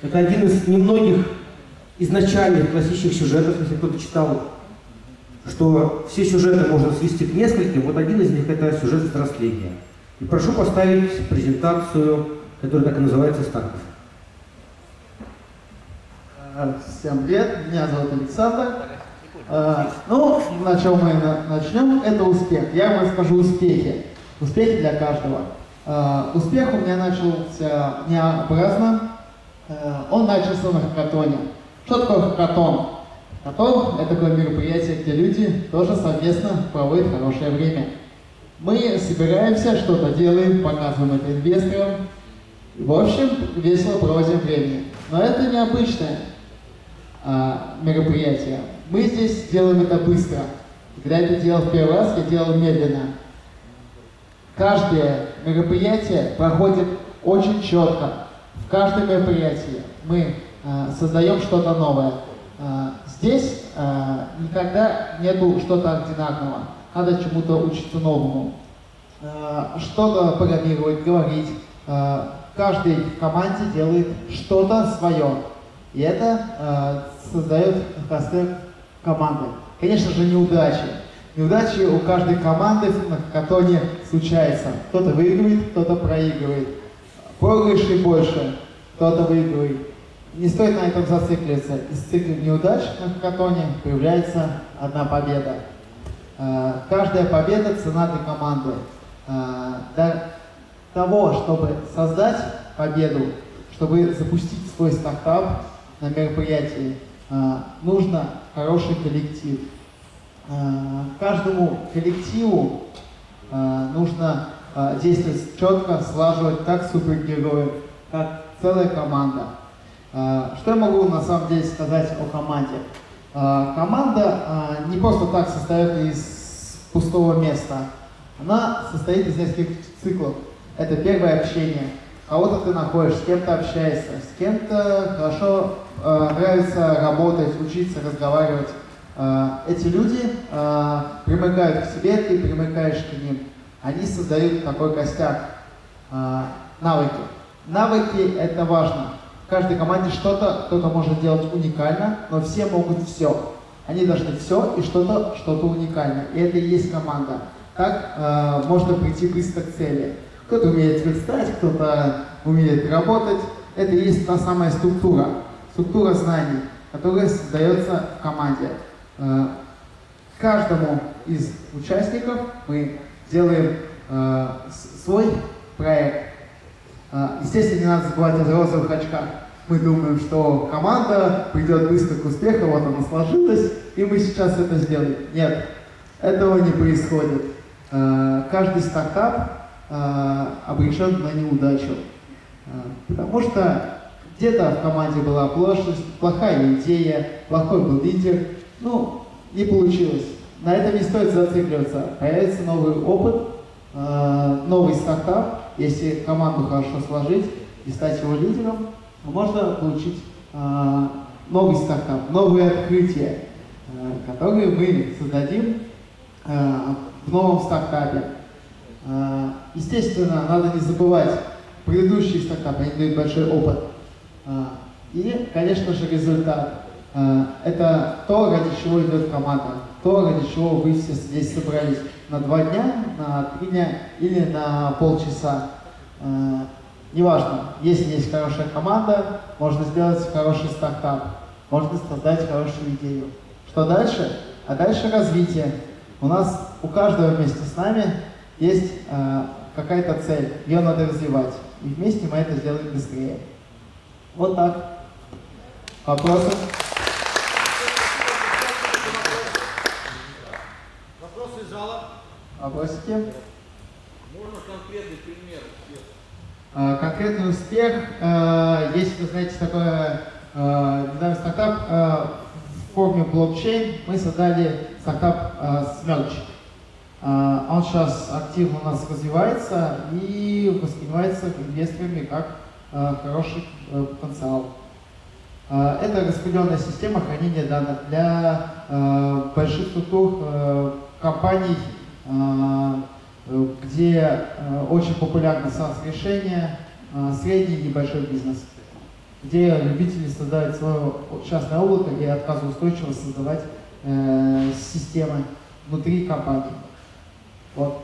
Это один из немногих изначальных классических сюжетов, если кто-то читал, что все сюжеты можно свести к нескольким, вот один из них это сюжет взросления. И прошу поставить презентацию, которая так и называется «Стартов». Всем привет, меня зовут Александр. А, ну, на чем мы начнем, это успех. Я вам расскажу успехи. Успехи для каждого. А, успех у меня начался необразно. А, он начался на хакатоне. Что такое хакатон? Хакатон – это такое мероприятие, где люди тоже совместно проводят хорошее время. Мы собираемся, что-то делаем, показываем это инвесторам. В общем, весело проводим время. Но это необычное а, мероприятие. Мы здесь делаем это быстро. Когда я это делал в первый раз, я делал медленно. Каждое мероприятие проходит очень четко. В каждом мероприятии мы э, создаем что-то новое. Э, здесь э, никогда нету что-то одинакового. Надо чему-то учиться новому. Что-то программировать, говорить. Каждый в команде делает что-то свое. И это создает костыль команды. Конечно же, неудачи. Неудачи у каждой команды на хакатоне случается. Кто-то выигрывает, кто-то проигрывает. Проигрышей больше, кто-то выигрывает. Не стоит на этом зацикливаться. Из цикла неудач на хакатоне появляется одна победа. Э, каждая победа – цена для команды. Э, для того, чтобы создать победу, чтобы запустить свой стартап на мероприятии, э, нужно хороший коллектив. Каждому коллективу нужно э, действовать четко, слаживать как супергерои, как целая команда. Что я могу на самом деле сказать о команде? Команда не просто так состоит из пустого места. Она состоит из нескольких циклов. Это первое общение. Кого-то ты находишь, с кем-то общаешься, с кем-то хорошо нравится работать, учиться, разговаривать. Эти люди примыкают к себе, ты примыкаешь к ним. Они создают такой костяк. Э, навыки. Навыки – это важно. В каждой команде что-то кто-то может делать уникально, но все могут все. Они должны все и что-то что-то уникальное. И это и есть команда. Так э, можно прийти быстро к цели. Кто-то умеет верстать, кто-то умеет работать. Это и есть та самая структура. Структура знаний, которая создается в команде. Э, каждому из участников мы делаем э, свой проект. Э, естественно, не надо забывать о розовых очках. Мы думаем, что команда придет быстро к успеху, вот она сложилась, и мы сейчас это сделаем. Нет, этого не происходит. Каждый стартап обречен на неудачу. Потому что где-то в команде была оплошность, плохая идея, плохой был лидер, ну, не получилось. На этом не стоит зацикливаться. Появится новый опыт, э, новый стартап. Если команду хорошо сложить и стать его лидером, можно получить э, новый стартап, новые открытия, э, которые мы создадим в новом стартапе. Естественно, надо не забывать, предыдущие стартапы, они дают большой опыт. И, конечно же, результат. Э, это то, ради чего идет команда, то, ради чего вы все здесь собрались на два дня, на три дня или на полчаса. Э, неважно, если есть хорошая команда, можно сделать хороший стартап, можно создать хорошую идею. Что дальше? А дальше развитие. У нас, у каждого вместе с нами есть э, какая-то цель, ее надо развивать. И вместе мы это сделаем быстрее. Вот так. Вопросы? Вопросики? Можно конкретный пример успеха? А, конкретный успех, а, есть, вы знаете, такой а, недавно стартап в форме блокчейн. Мы создали стартап Smerch. Он сейчас активно у нас развивается и воспринимается инвесторами как хороший э, потенциал. Это распределенная система хранения данных для больших структур компаний а, где а, очень популярно SaaS-решения, а, средний и небольшой бизнес. где любители создают свое частное облако и отказоустойчиво создавать э, системы внутри компании. Вот.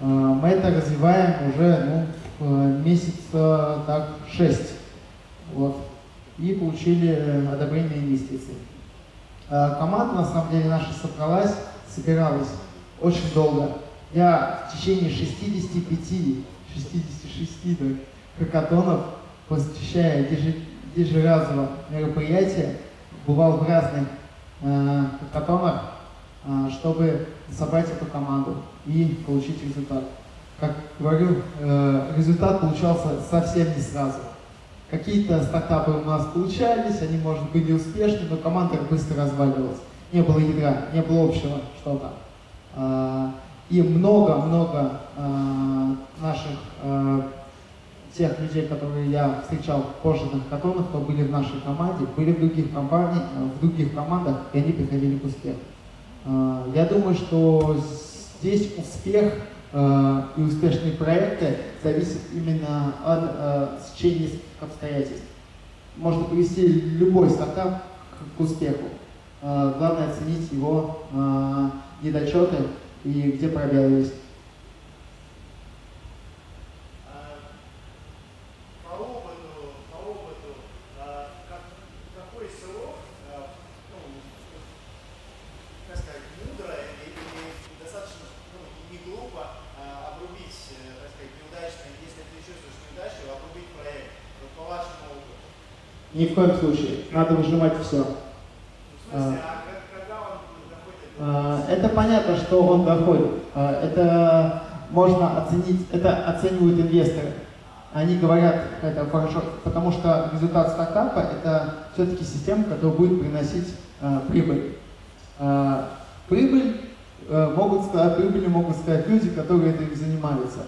Э, мы это развиваем уже ну, месяц так 6. Вот. И получили одобрение инвестиций. Э, команда на самом деле наша собралась, собиралась очень долго. Я в течение 65, 66 да, хакатонов, посещая ежеразово мероприятия, бывал в разных э, хакатонах, э, чтобы собрать эту команду и получить результат. Как говорю, э, результат получался совсем не сразу. Какие-то стартапы у нас получались, они, может, были успешны, но команда быстро разваливалась. Не было ядра, не было общего что-то. А, и много-много а, наших а, тех людей, которые я встречал позже на хакатонах, кто были в нашей команде, были в других компаниях, в других командах, и они приходили к успеху. Я думаю, что здесь успех и успешные проекты зависят именно от сечения обстоятельств. Можно привести любой стартап к успеху. Главное оценить его недочеты и где пробелы есть. Ни в коем случае. Надо выжимать все. А, а, это понятно, что он доходит. А, это можно оценить, это оценивают инвесторы. Они говорят, это хорошо, потому что результат стартапа это все-таки система, которая будет приносить прибыль. Прибыль могут сказать, прибыли могут сказать люди, которые этим занимаются.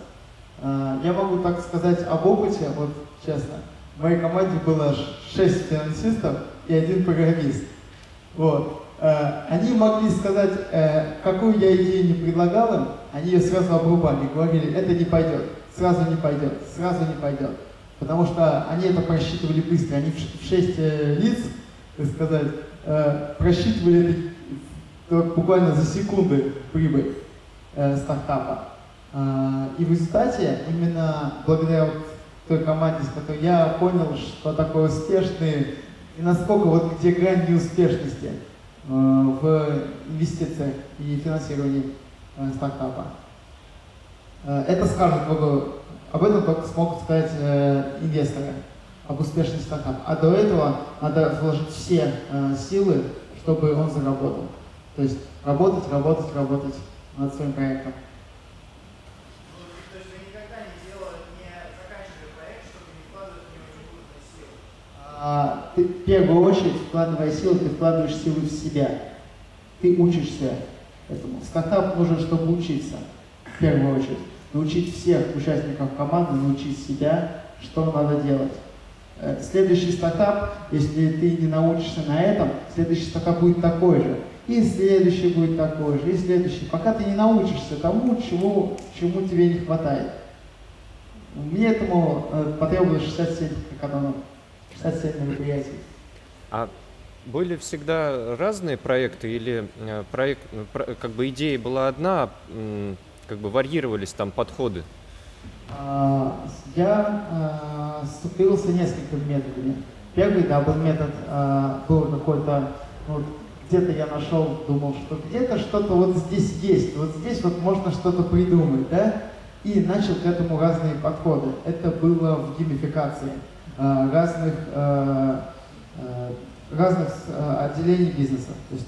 Я могу так сказать об опыте, вот честно. В моей команде было 6 финансистов и один программист. Вот. Э, они могли сказать, э, какую я идею не предлагал им, они ее сразу обрубали, говорили, это не пойдет, сразу не пойдет, сразу не пойдет. Потому что они это просчитывали быстро, они в 6 э, лиц, так сказать, просчитывали это буквально за секунды прибыль стартапа. И в результате, именно благодаря вот той команде, с которой я понял, что такое успешные и насколько вот где грань неуспешности в инвестициях и финансировании э, стартапа. Э, это скажут много, об этом только смогут сказать э, инвесторы, об успешности стартапа. А до этого надо вложить все э, силы, чтобы он заработал. То есть работать, работать, работать над своим проектом. а, ты в первую очередь, вкладывая силы, ты вкладываешь силы в себя. Ты учишься этому. Стартап нужен, чтобы учиться, в первую очередь. Научить всех участников команды, научить себя, что надо делать. Э, следующий стартап, если ты не научишься на этом, следующий стартап будет такой же. И следующий будет такой же, и следующий. Пока ты не научишься тому, чему, чему тебе не хватает. Мне этому э, потребовалось 67 экономов социальных мероприятий. А были всегда разные проекты или э, проект, э, как бы идея была одна, как бы варьировались там подходы? А, я ступился несколькими методами. Первый, да, был метод, а, был какой-то, ну, где-то я нашел, думал, что где-то что-то вот здесь есть, вот здесь вот можно что-то придумать, да, и начал к этому разные подходы. Это было в геймификации. Э, разных, э, э, разных отделений бизнеса. То есть,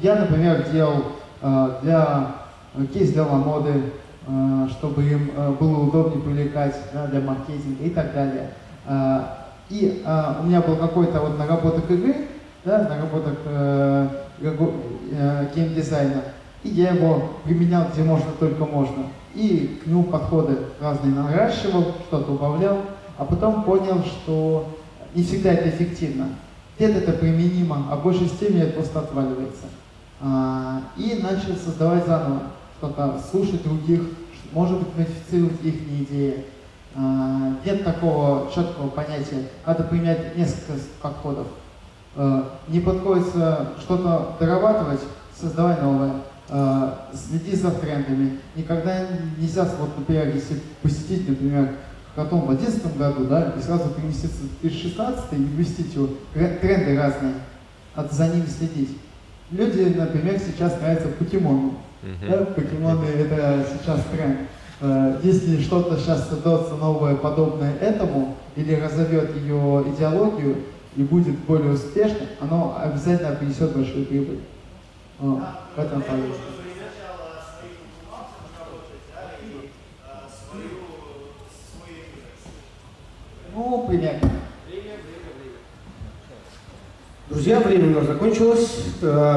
я, например, делал для кейс для моды, чтобы им было удобнее привлекать да, для маркетинга и так далее. И у меня был какой-то вот наработок игры, да, наработок геймдизайна, и я его применял где можно, только можно. И к нему подходы разные наращивал, что-то убавлял а потом понял, что не всегда это эффективно. Где-то это применимо, а в большей степени это просто отваливается. А, и начал создавать заново, что-то слушать других, может быть, модифицировать их идеи. А, Нет такого четкого понятия. Надо применять несколько подходов. Э, Не подходится что-то дорабатывать, создавай новое. Э, Следи за трендами. Никогда нельзя, вот, например, если посетить, например, потом в 2011 году, да, и сразу переместиться в 2016 и вместить его. Тре- Тренды разные. Надо за ними следить. Люди, например, сейчас нравятся покемоны. Мгм. Да, покемоны это сейчас тренд. Э, Если что-то сейчас создается новое, подобное этому, или разовьет ее идеологию и будет более успешно, оно обязательно принесет большую прибыль. Вот, в этом факте. Ну, примерно. Друзья, время у нас закончилось. Э,